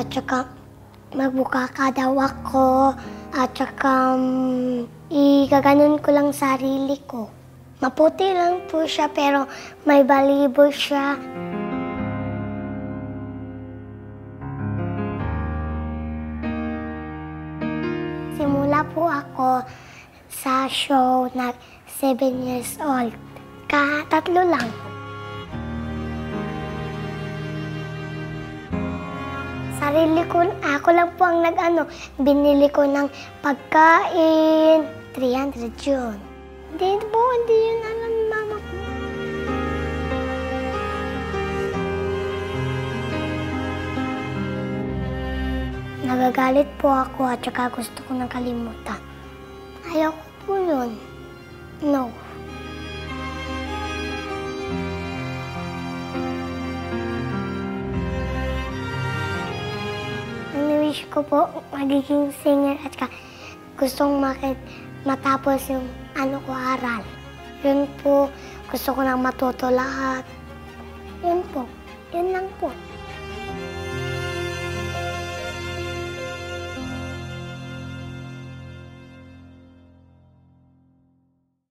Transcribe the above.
At saka magbukaka daw ako. At saka um, igaganon ko lang sarili ko. Maputi lang po siya pero may balibo siya. Simula po ako sa show na 7 years old. Katatlo lang. Sarili ko, ako lang po ang nag-ano, binili ko ng pagkain. 300 yun. Hindi po, hindi yun alam ni mama ko. Nagagalit po ako at saka gusto ko nang kalimutan. Ayaw ko po yun. Wish ko po, magiging singer at saka gustong makit, matapos yung ano ko aral. Yun po, gusto ko nang matuto lahat. Yun po, yun lang po.